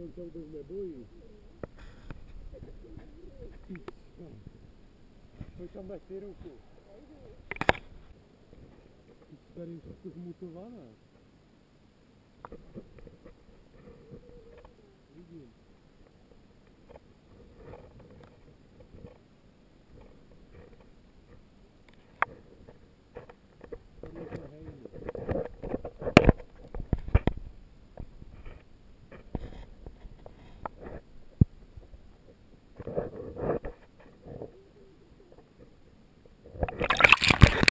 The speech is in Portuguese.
wyciągnął mnie bój. Foi tam na isso, Stary, już to zmutowana.